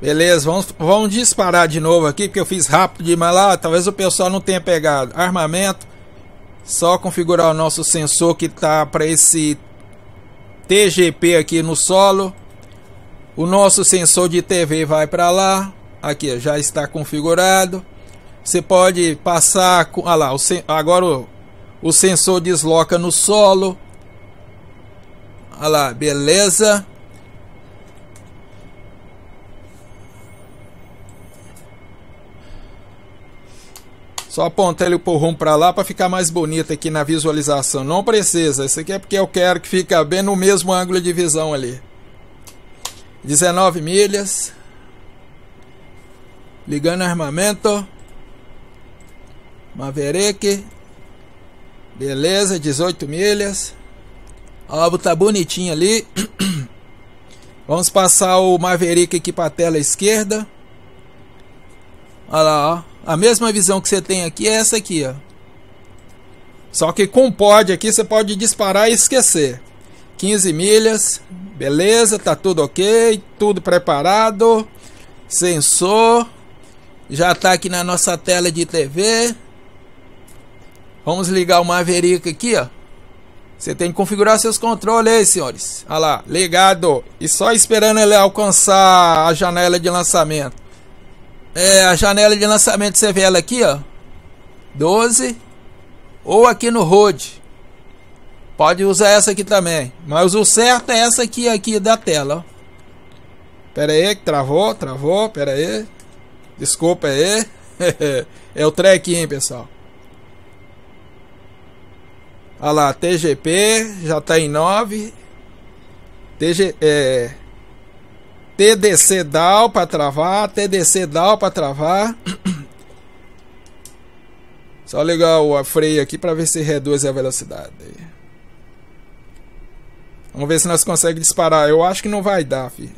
Beleza, vamos, vamos disparar de novo aqui, porque eu fiz rápido demais lá. Talvez o pessoal não tenha pegado. Armamento. Só configurar o nosso sensor que tá para esse TGP aqui no solo. O nosso sensor de TV vai para lá. Aqui já está configurado. Você pode passar com. Ah lá, o, agora o, o sensor desloca no solo. Olha lá, beleza. Só apontar ele pro rumo para lá para ficar mais bonito aqui na visualização. Não precisa, isso aqui é porque eu quero que fique bem no mesmo ângulo de visão ali. 19 milhas. Ligando armamento. Maverick. Beleza, 18 milhas. O alvo tá bonitinho ali. Vamos passar o Maverick aqui para tela esquerda. Olha lá, ó. A mesma visão que você tem aqui é essa aqui, ó. Só que com pod aqui você pode disparar e esquecer. 15 milhas. Beleza, tá tudo ok, tudo preparado. Sensor. Já tá aqui na nossa tela de TV. Vamos ligar o Maverick aqui, ó. Você tem que configurar seus controles aí, senhores. Olha lá, ligado. E só esperando ele alcançar a janela de lançamento. É, a janela de lançamento você vê ela aqui, ó. 12. Ou aqui no Road. Pode usar essa aqui também. Mas o certo é essa aqui, aqui da tela, ó. Pera aí, que travou, travou, pera aí. Desculpa aí. é o trequinho, pessoal. Olha lá, TGP, já tá em 9. TG, é, TDC DAO para travar, TDC DAO para travar. Só ligar o freio aqui para ver se reduz a velocidade. Vamos ver se nós conseguimos disparar. Eu acho que não vai dar, filho.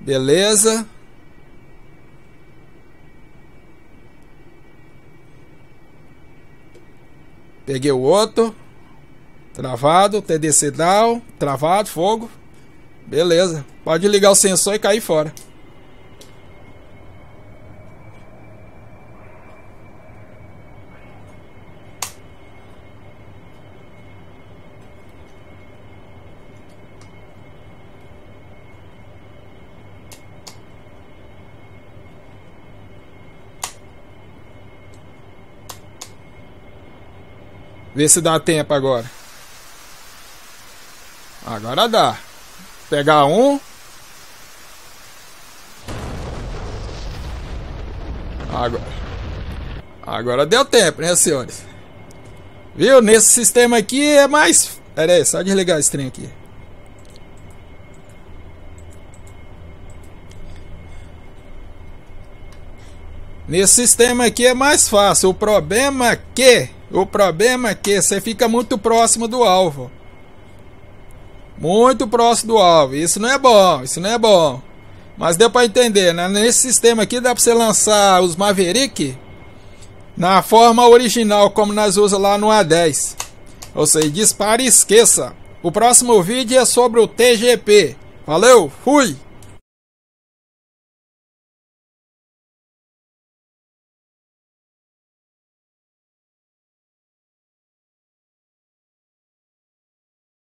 Beleza. Peguei o outro. Travado, TDC down, travado, fogo. Beleza. Pode ligar o sensor e cair fora. Vê se dá tempo agora. Agora dá. Pegar um. Agora. Agora deu tempo, né, senhores? Viu? Nesse sistema aqui é mais. Pera aí, só desligar esse trem aqui. Nesse sistema aqui é mais fácil. O problema é que. O problema é que você fica muito próximo do alvo. Muito próximo do alvo. Isso não é bom, isso não é bom. Mas deu para entender, né? Nesse sistema aqui dá para você lançar os Maverick na forma original, como nós usa lá no A10. Ou seja, dispare e esqueça. O próximo vídeo é sobre o TGP. Valeu, fui!